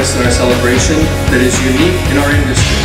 us in our celebration that is unique in our industry.